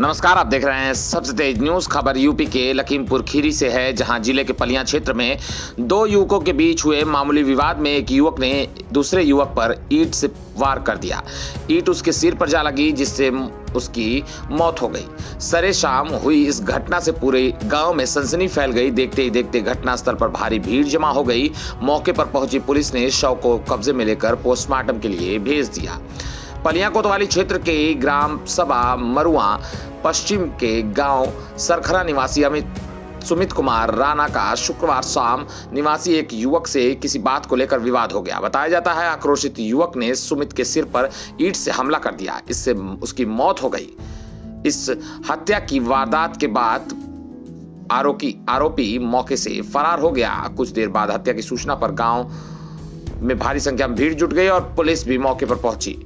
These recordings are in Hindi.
नमस्कार, आप देख रहे हैं सबसे तेज न्यूज़। खबर यूपी के लखीमपुर खीरी से है, जहाँ ज़िले के पलिया क्षेत्र में दो युवकों के बीच हुए मामूली विवाद में एक युवक ने दूसरे युवक पर ईट से वार कर दिया। ईट उसके सिर पर जा लगी, जिससे उसकी मौत हो गई। सरे शाम हुई इस घटना से पूरे गाँव में सनसनी फैल गई। देखते ही देखते घटनास्थल पर भारी भीड़ जमा हो गई। मौके पर पहुँची पुलिस ने शव को कब्जे में लेकर पोस्टमार्टम के लिए भेज दिया। पलिया कोतवाली क्षेत्र के ग्राम सभा, मरुआ, पश्चिम के गाँव सरखरा निवासी अमित, सुमित कुमार राणा का शुक्रवार शाम निवासी एक युवक से किसी बात को लेकर विवाद हो गया। बताया जाता है, आक्रोशित युवक ने सुमित के सिर पर ईट से हमला कर दिया। इससे उसकी मौत हो गई। इस हत्या की वारदात के बाद आरोपी आरोपी मौके से फरार हो गया। कुछ देर बाद हत्या की सूचना पर गाँव में भारी संख्या में भीड़ जुट गई और पुलिस भी मौके पर पहुँची।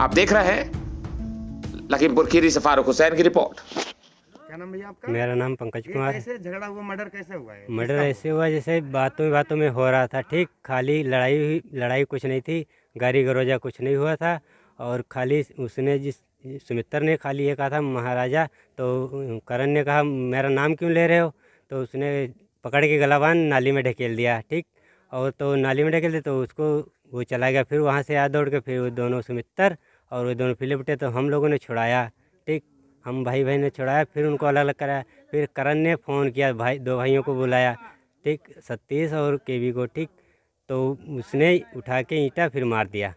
आप देख रहे हैं लखीमपुर खीरी से फारूक हुसैन की रिपोर्ट। क्या नाम भैया आपका? मेरा नाम पंकज कुमार है। कैसे झगड़ा हुआ मर्डर कैसे हुआ है? मर्डर ऐसे हुआ जैसे बातों में बातों में हो रहा था ठीक? खाली लड़ाई हुई लड़ाई कुछ नहीं थी गाड़ी गरोजा कुछ नहीं हुआ था और खाली उसने जिस सुमित्र ने खाली ये कहा था महाराजा तो करण ने कहा मेरा नाम क्यों ले रहे हो? तो उसने पकड़ के गलाबान नाली में ढकेल दिया ठीक? और तो नाली में ढकेल तो उसको वो चला गया। फिर वहाँ से आ दौड़ के फिर वो दोनों सुमित्र और वो दोनों फिले उठे तो हम लोगों ने छुड़ाया ठीक? हम भाई भाई ने छुड़ाया फिर उनको अलग अलग कराया। फिर करण ने फ़ोन किया भाई दो भाइयों को बुलाया ठीक? सतीश और केवी को ठीक? तो उसने उठा के ईंटा फिर मार दिया।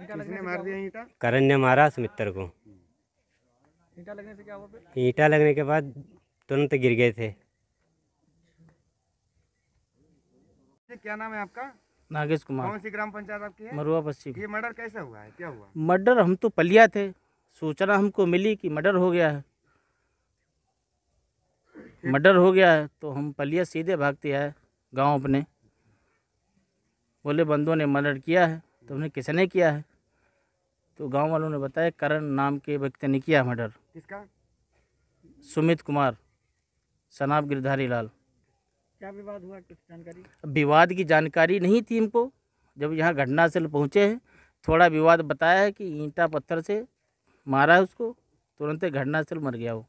किसने मार दिया ईटा? करण ने मारा सुमित्र को। ईटा लगने से क्या हुआ ईंटा लगने के बाद तुरंत गिर गए थे ये क्या नाम है आपका? नागेश कुमार। कौन सी ग्राम पंचायत आपकी है? मरुआ पश्चिम। ये मर्डर कैसे हुआ है? क्या हुआ? मर्डर हम तो पलिया थे। सूचना हमको मिली कि मर्डर हो गया है। मर्डर हो गया है तो हम पलिया सीधे भागते आए गाँव अपने। बोले बंदों ने मर्डर किया है तो हमने किसने किया है? तो गाँव वालों ने बताया करण नाम के व्यक्ति ने किया मर्डर। किसका? सुमित कुमार सनाब गिरधारी लाल। क्या विवाद हुआ? कुछ जानकारी? विवाद की जानकारी नहीं थी इनको। जब यहाँ घटनास्थल पहुँचे हैं थोड़ा विवाद बताया है कि ईंटा पत्थर से मारा है उसको तुरंत ही घटनास्थल मर गया वो।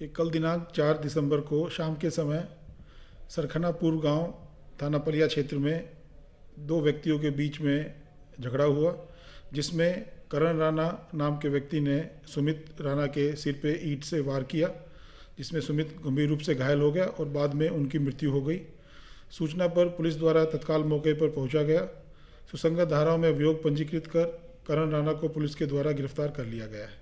ये कल दिनांक चार दिसंबर को शाम के समय सरखनापुर गाँव थाना पलिया क्षेत्र में दो व्यक्तियों के बीच में झगड़ा हुआ। जिसमें करण राणा नाम के व्यक्ति ने सुमित राणा के सिर पे ईट से वार किया, जिसमें सुमित गंभीर रूप से घायल हो गया और बाद में उनकी मृत्यु हो गई। सूचना पर पुलिस द्वारा तत्काल मौके पर पहुँचा गया। सुसंगत धाराओं में अभियोग पंजीकृत कर करण राणा को पुलिस के द्वारा गिरफ़्तार कर लिया गया है।